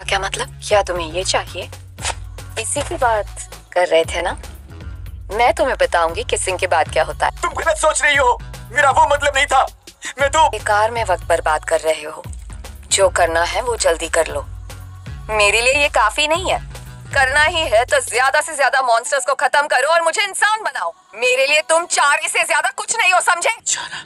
क्या मतलब? क्या तुम्हें ये चाहिए? इसी की बात कर रहे थे ना? मैं तुम्हें बताऊँगी किसिंग के बाद क्या होता है। तुम गलत सोच रही हो। मेरा वो मतलब नहीं था। मैं तो बेकार में वक्त बर्बाद कर रहे हो। जो करना है वो जल्दी कर लो। मेरे लिए ये काफ़ी नहीं है। करना ही है तो ज़्यादा से ज़्यादा मॉन्स्टर्स को खत्म करो और मुझे इंसान बनाओ। मेरे लिए तुम चार से ज़्यादा कुछ नहीं हो समझे? जाना।